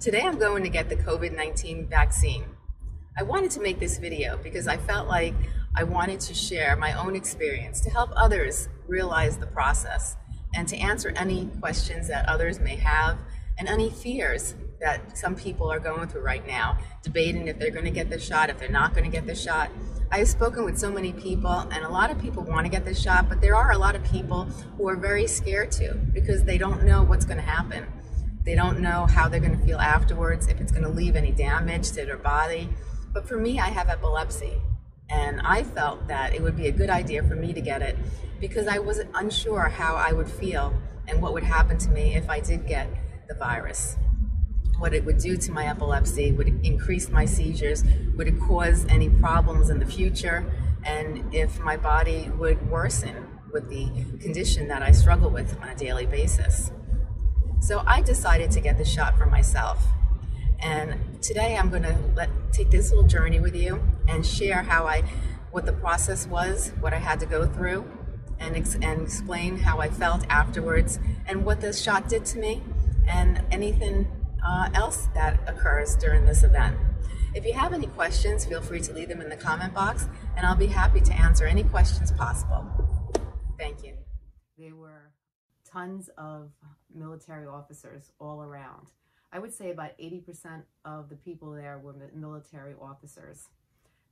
Today I'm going to get the COVID 19 vaccine. I wanted to make this video because I felt like I wanted to share my own experience to help others realize the process and to answer any questions that others may have and any fears that some people are going through right now, debating if they're going to get the shot, if they're not going to get the shot. I have spoken with so many people, and a lot of people want to get the shot, but there are a lot of people who are very scared to because they don't know what's going to happen. They don't know how they're going to feel afterwards, if it's going to leave any damage to their body. But for me, I have epilepsy, and I felt that it would be a good idea for me to get it because I was unsure how I would feel and what would happen to me if I did get the virus. What it would do to my epilepsy, would increase my seizures, would it cause any problems in the future, and if my body would worsen with the condition that I struggle with on a daily basis. So I decided to get the shot for myself. And today I'm going to let take this little journey with you and share how I what the process was, what I had to go through, and, ex- and explain how I felt afterwards and what the shot did to me and anything uh, else that occurs during this event. If you have any questions, feel free to leave them in the comment box and I'll be happy to answer any questions possible. Thank you. There were tons of military officers all around. I would say about 80% of the people there were military officers.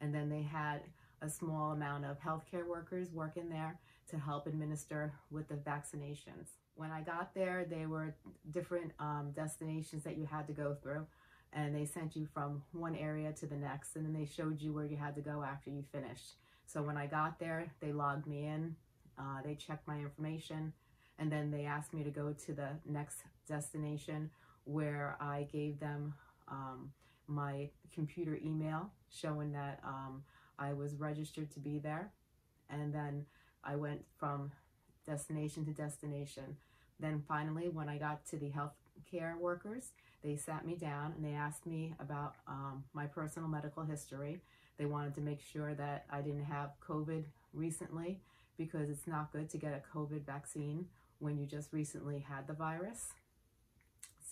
And then they had a small amount of healthcare workers working there to help administer with the vaccinations. When I got there, there were different um, destinations that you had to go through. And they sent you from one area to the next. And then they showed you where you had to go after you finished. So when I got there, they logged me in. Uh, they checked my information and then they asked me to go to the next destination where I gave them um, my computer email showing that um, I was registered to be there. And then I went from destination to destination. Then finally, when I got to the health care workers, they sat me down and they asked me about um, my personal medical history. They wanted to make sure that I didn't have COVID recently because it's not good to get a COVID vaccine when you just recently had the virus.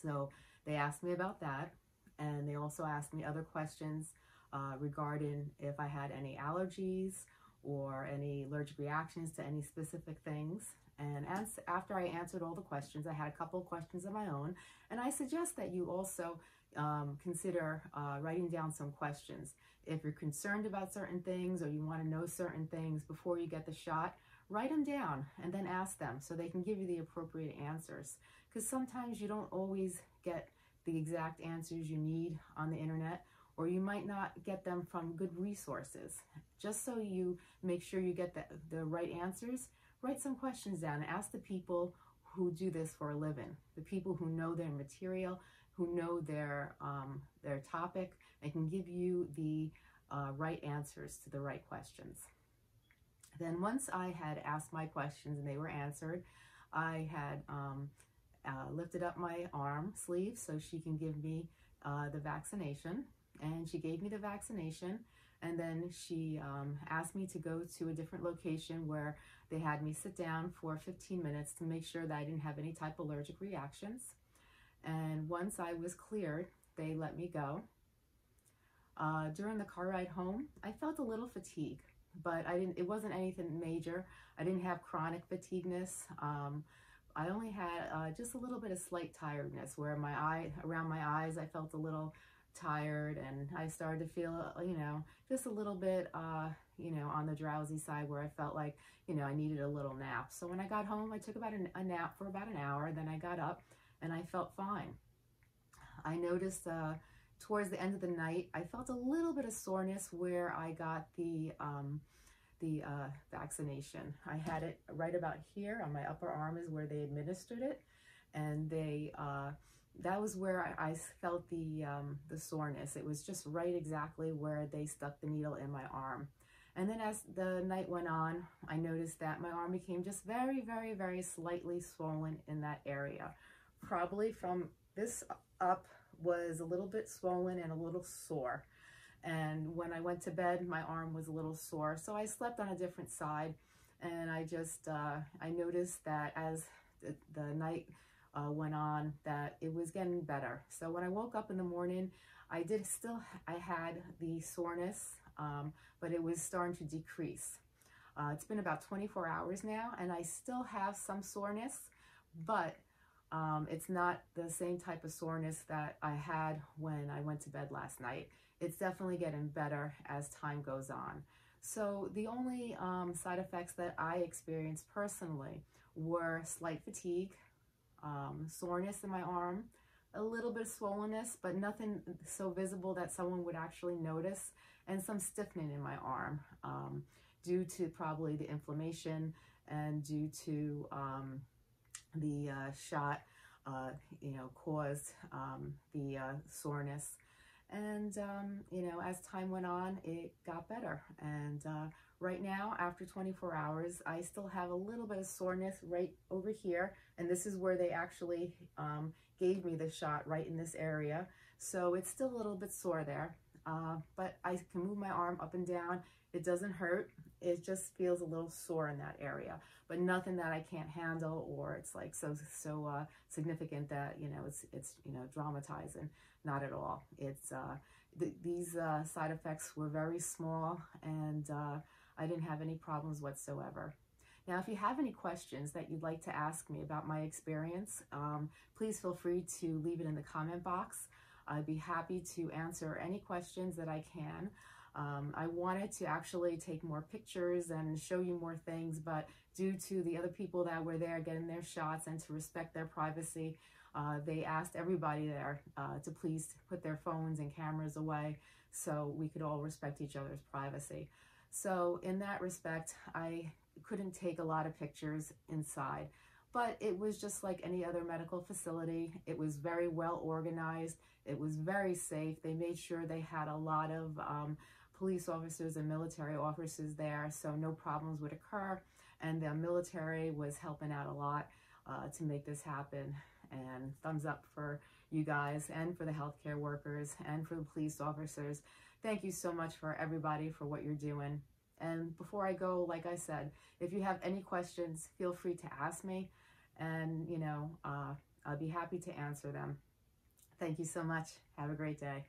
So they asked me about that. And they also asked me other questions uh, regarding if I had any allergies or any allergic reactions to any specific things. And as, after I answered all the questions, I had a couple of questions of my own. And I suggest that you also um, consider uh, writing down some questions. If you're concerned about certain things or you want to know certain things before you get the shot, write them down and then ask them so they can give you the appropriate answers. Because sometimes you don't always get the exact answers you need on the internet, or you might not get them from good resources. Just so you make sure you get the, the right answers, write some questions down and ask the people who do this for a living, the people who know their material, who know their, um, their topic, and can give you the uh, right answers to the right questions. Then once I had asked my questions and they were answered, I had um, uh, lifted up my arm sleeve so she can give me uh, the vaccination. And she gave me the vaccination. And then she um, asked me to go to a different location where they had me sit down for 15 minutes to make sure that I didn't have any type of allergic reactions. And once I was cleared, they let me go. Uh, during the car ride home, I felt a little fatigue but I didn't, it wasn't anything major. I didn't have chronic fatigueness. Um, I only had uh, just a little bit of slight tiredness where my eye, around my eyes, I felt a little tired and I started to feel, uh, you know, just a little bit, uh, you know, on the drowsy side where I felt like, you know, I needed a little nap. So when I got home, I took about an, a nap for about an hour. Then I got up and I felt fine. I noticed uh, towards the end of the night, I felt a little bit of soreness where I got the um, the uh, vaccination. I had it right about here on my upper arm is where they administered it, and they uh, that was where I, I felt the um, the soreness. It was just right exactly where they stuck the needle in my arm. And then as the night went on, I noticed that my arm became just very, very, very slightly swollen in that area. Probably from this up was a little bit swollen and a little sore. And when I went to bed, my arm was a little sore. So I slept on a different side. And I just, uh, I noticed that as the, the night uh, went on that it was getting better. So when I woke up in the morning, I did still, I had the soreness, um, but it was starting to decrease. Uh, it's been about 24 hours now, and I still have some soreness, but um, it's not the same type of soreness that I had when I went to bed last night. It's definitely getting better as time goes on. So the only um, side effects that I experienced personally were slight fatigue, um, soreness in my arm, a little bit of swollenness, but nothing so visible that someone would actually notice, and some stiffening in my arm um, due to probably the inflammation and due to um, the uh, shot, uh, you know, caused um, the uh, soreness. And, um, you know, as time went on, it got better. And uh, right now, after 24 hours, I still have a little bit of soreness right over here. And this is where they actually um, gave me the shot right in this area. So it's still a little bit sore there. Uh, but I can move my arm up and down. It doesn't hurt. It just feels a little sore in that area, but nothing that I can't handle or it's like so so uh, significant that you know it's it's you know dramatizing. Not at all. It's uh, th these uh, side effects were very small, and uh, I didn't have any problems whatsoever. Now, if you have any questions that you'd like to ask me about my experience, um, please feel free to leave it in the comment box. I'd be happy to answer any questions that I can. Um, I wanted to actually take more pictures and show you more things, but due to the other people that were there getting their shots and to respect their privacy, uh, they asked everybody there uh, to please put their phones and cameras away so we could all respect each other's privacy. So in that respect, I couldn't take a lot of pictures inside, but it was just like any other medical facility. It was very well organized. It was very safe. They made sure they had a lot of um, police officers and military officers there, so no problems would occur. And the military was helping out a lot uh, to make this happen. And thumbs up for you guys and for the healthcare workers and for the police officers. Thank you so much for everybody for what you're doing. And before I go, like I said, if you have any questions, feel free to ask me. And, you know, uh, I'll be happy to answer them. Thank you so much. Have a great day.